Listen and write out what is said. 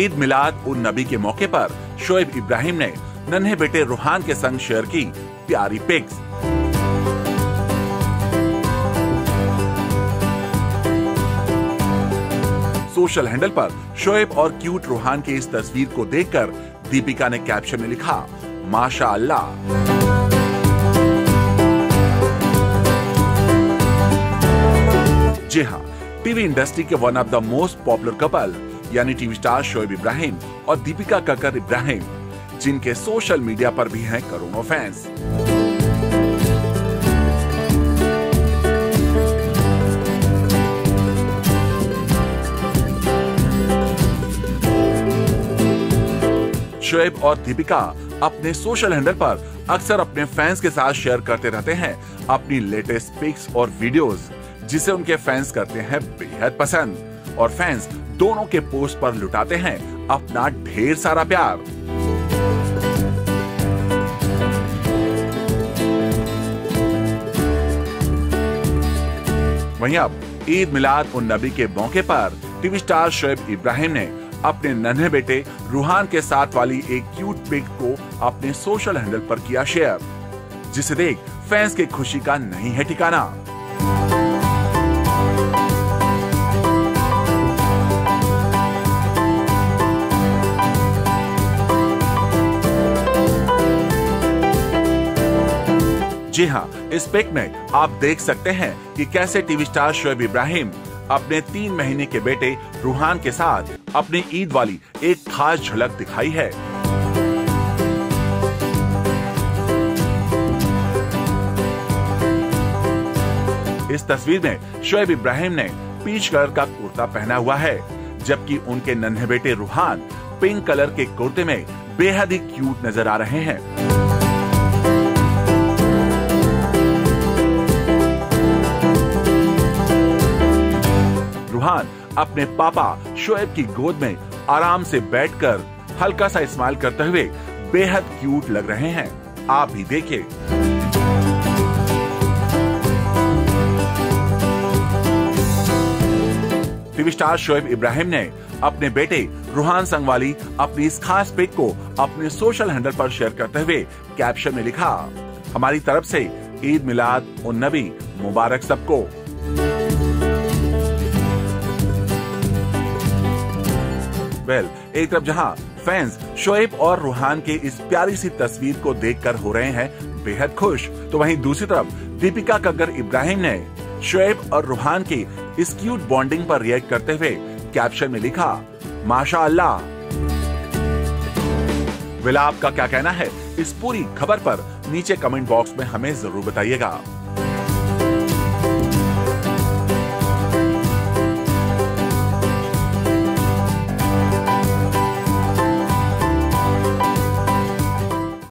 ईद मिलाद उन नबी के मौके पर शोएब इब्राहिम ने नन्हे बेटे रूहान के संग शेयर की प्यारी पिक्स। सोशल हैंडल पर शोएब और क्यूट रूहान की इस तस्वीर को देखकर दीपिका ने कैप्शन में लिखा माशा अल्लाह जी हाँ टीवी इंडस्ट्री के one of the most popular couple यानी टीवी स्टार शोएब इब्राहिम और दीपिका कक्कर इब्राहिम, जिनके सोशल मीडिया पर भी हैं करोड़ों फैंस। शोएब और दीपिका अपने सोशल हैंडल पर अक्सर अपने फैंस के साथ शेयर करते रहते हैं, अपनी लेटेस्ट पिक्स और वीडियोस, जिसे उनके फैंस करते हैं बेहद पसंद। और फैंस दोनों के पोस्ट पर लुटाते हैं अपना ढेर सारा प्यार। वहीं अब ईद मिलाद उन नबी के मौके पर टीवी स्टार शोएब इब्राहिम ने अपने नन्हे बेटे रूहान के साथ वाली एक क्यूट पिक को अपने सोशल हैंडल पर किया शेयर जिसे देख फैंस की खुशी का नहीं है ठिकाना। जी हाँ इस पिक में आप देख सकते हैं कि कैसे टीवी स्टार शोएब इब्राहिम अपने तीन महीने के बेटे रूहान के साथ अपनी ईद वाली एक खास झलक दिखाई है। इस तस्वीर में शोएब इब्राहिम ने पीच कलर का कुर्ता पहना हुआ है, जबकि उनके नन्हे बेटे रूहान पिंक कलर के कुर्ते में बेहद ही क्यूट नज़र आ रहे हैं। अपने पापा शोएब की गोद में आराम से बैठकर हल्का सा स्माइल करते हुए बेहद क्यूट लग रहे हैं। आप भी देखिए। टीवी स्टार शोएब इब्राहिम ने अपने बेटे रूहान संग वाली अपनी इस खास पिक को अपने सोशल हैंडल पर शेयर करते हुए कैप्शन में लिखा, हमारी तरफ़ से ईद मिलाद उन नबी मुबारक सबको। वेल एक तरफ़ जहाँ फैंस शोएब और रूहान के इस प्यारी सी तस्वीर को देखकर हो रहे हैं बेहद खुश। तो वहीं दूसरी तरफ़, दीपिका कक्कर इब्राहिम ने शोएब और रूहान की इस क्यूट बॉन्डिंग पर रिएक्ट करते हुए कैप्शन में लिखा माशा अल्लाह वेल आपका क्या कहना है? इस पूरी खबर पर नीचे कमेंट बॉक्स में हमें ज़रूर बताइएगा।